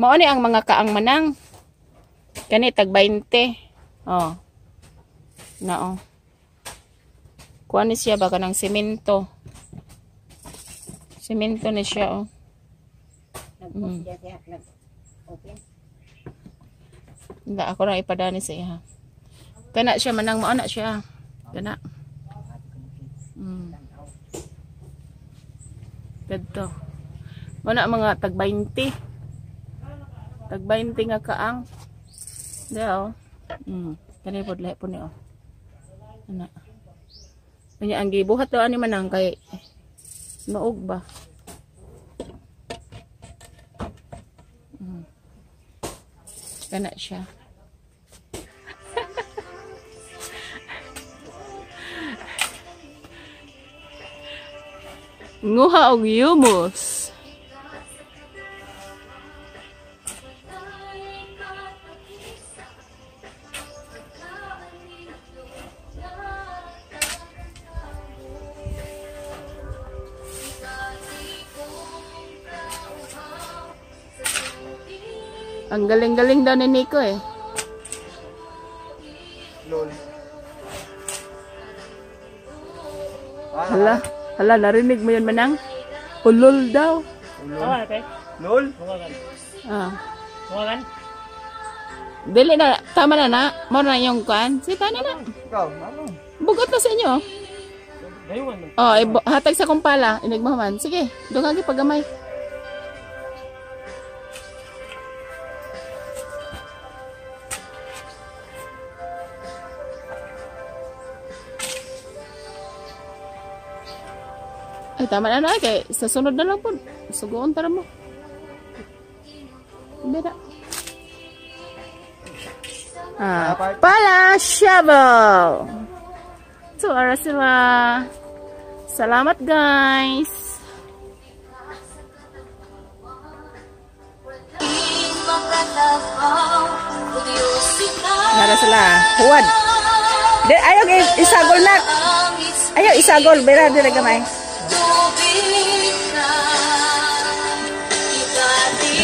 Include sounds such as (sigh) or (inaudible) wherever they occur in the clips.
Mao ni ang mga kaang manang. Kani tag 20. Oh. Nao. Kuha ni siya baka ng semento. Semento ni siya oh. Mm. Hindi ako na ipadani sa iya. Kana siya manang mao na siya. Kana. Mm. Kadto. Mo na mga tag 20. Tag 20 nga kaang. Daw. Mm. Kani pod lahi po ni oh. Ana. Kanya ang gibuhat daw ani manang kay maog ba. Mm. Kana siya. (laughs) Nguha og yumus. Ang galing-galing daw ni Nico eh. Lol. Hala, hala, narinig mo yun manang? Ulol daw. Lol. Lol. Ah. Dili na, tama na na. Mo na yung kuan. Sita na na. Ikaw, ano? Bugot na sa inyo. Oh, ibo- hatag sa kumpala. Inig mo man. Sige, dungagi pagamay. Ay, tama na na. Kay sa sunod na lang po. Sugoon tara mo. Beda. Ah, pala shovel. So, ara sila. Salamat guys. Ara sila. Huwad. Ayaw isagol na. Ayaw isagol. Bera dila gamay.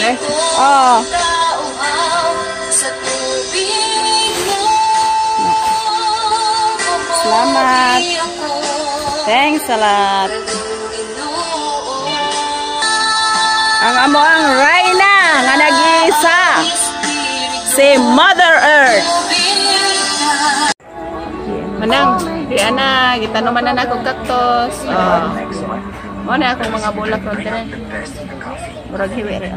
Eh? Oh. Salamat. Thanks a. Ang amo ang Raina nga nag-iisa. Si Mother Earth. Manang, di ana, gitanuman na na akong cactus. Oh. Mo na akong mga bulak ron dire. Murag hiwi rin.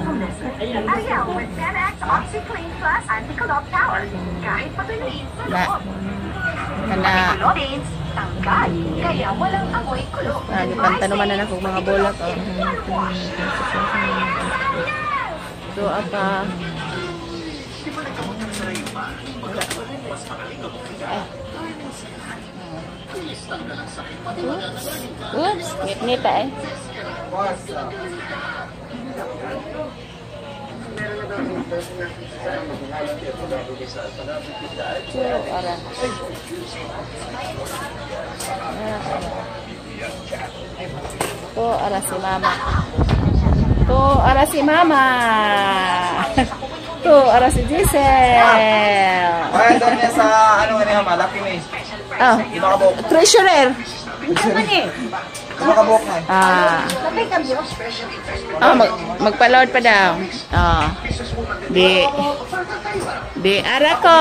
Ariel with 10x OxyClean Plus Anti-Kulot Power. Kahit matulis, Na. Kana. kulotin, tangkad. Kaya walang amoy kulo. Ah, gipantanuman na na akong mga bulak. Oh. So, apa? Oops, ngit-ngita eh. So, ara. To, ara si mama. To, ara si mama. To, ara si Giselle. Kaya doon niya sa, ano nga niya, malaki na eh. Oh, Di makabok. treasurer. Di makabok na eh. Ah. Ah, mag magpa-load pa daw. Ah. Di. Di ara ko.